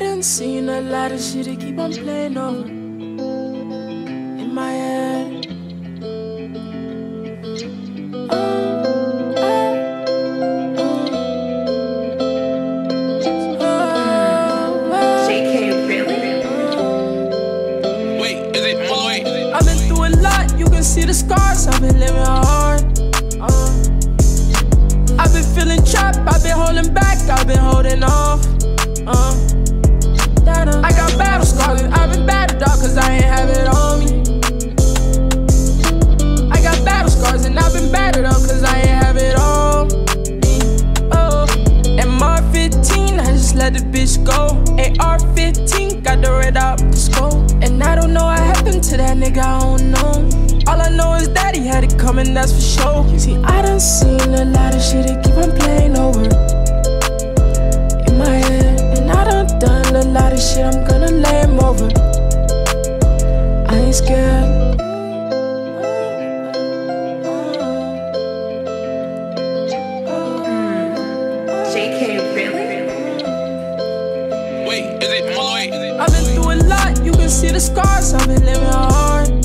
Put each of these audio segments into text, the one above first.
done seen a lot of shit that keep on playing over in my head. JK, really? Wait, is it Malloy? I've been through a lot, you can see the scars. I've been living hard. Uh. I've been feeling trapped, I've been holding back, I've been holding off. Uh. Let the bitch go. AR15, got the red out the scope. And I don't know what happened to that nigga, I don't know. All I know is that he had it coming, that's for sure. See, I done seen a lot of shit that keep on playing over in my head. And I done done a lot of shit, I'm gonna lay him over. I ain't scared. JK, really? Is it? I've been through a lot, you can see the scars, I've been living hard.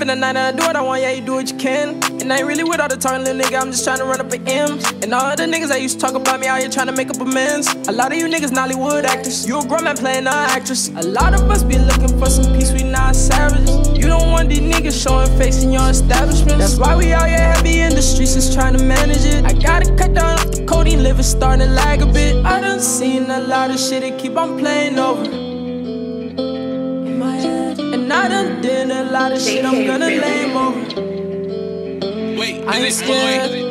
Thief in the night and I do what I want, yeah, you do what you can. And I ain't really with all the talking, little nigga, I'm just trying to run up an M. And all the niggas that used to talk about me out here trying to make up amends. A lot of you niggas Nollywood actors. You a grown man playing an actress. A lot of us be looking for some peace, we not savages. You don't want these niggas showing face in your establishment. That's why we out here heavy in the streets, just trying to manage it. I gotta cut down off the codeine, living starting to lag a bit. I done seen a lot of shit that keep on playing over lot of shit, I'm gonna 'em over. Wait, I ain't is it Malloy? scared.